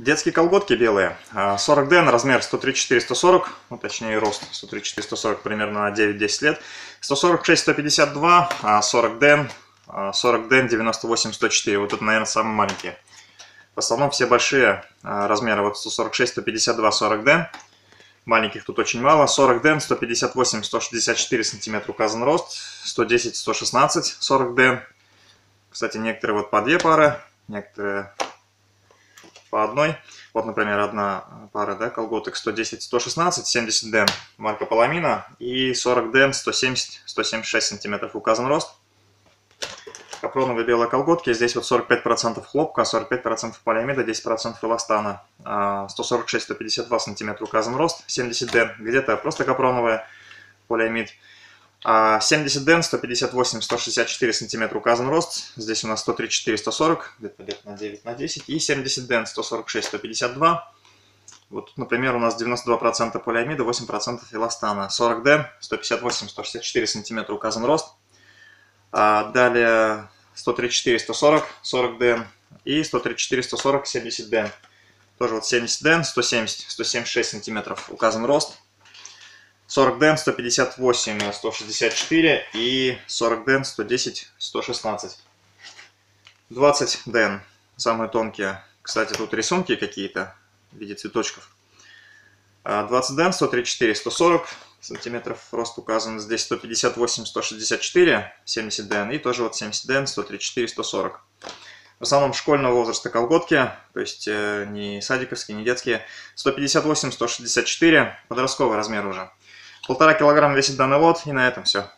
Детские колготки белые. 40D, размер 134-140, ну точнее рост 134-140, примерно на 9-10 лет. 146-152, 40D, 40D 98-104. Вот это, наверное, самые маленькие. В основном все большие а, размеры. Вот 146-152, 40D. Маленьких тут очень мало. 40D, 158-164 см указан рост. 110-116, 40D. Кстати, некоторые вот по две пары, некоторые по одной. Вот, например, одна пара да, колготок 110-116, 70 ден марка Паламина и 40 ден 170-176 сантиметров указан рост. Капроновые белые колготки, здесь вот 45% хлопка, 45% полиамида, 10% эластана, 146-152 сантиметра указан рост, 70 ден, где-то просто капроновые полиамид. 70 ден, 158-164 сантиметра указан рост. Здесь у нас 134-140, где-то лет на 9 на 10. И 70 ден, 146-152. Вот тут, например, у нас 92% полиамида, 8% эластана. 40 ден, 158-164 сантиметра указан рост. А далее 134-140, 40 ден. И 134-140, 70 ден. Тоже вот 70 ден, 170-176 сантиметров указан рост. 40 ден 158 164 и 40 ден 110 116 20 ден самые тонкие. Кстати тут рисунки какие-то в виде цветочков. 20 ден 134 140 сантиметров рост указан здесь. 158 164 70 ден и тоже вот 70 ден 134 140 в основном школьного возраста колготки, то есть э, не садиковские, не детские. 158-164, подростковый размер уже. Полтора килограмма весит данный лот, и на этом все.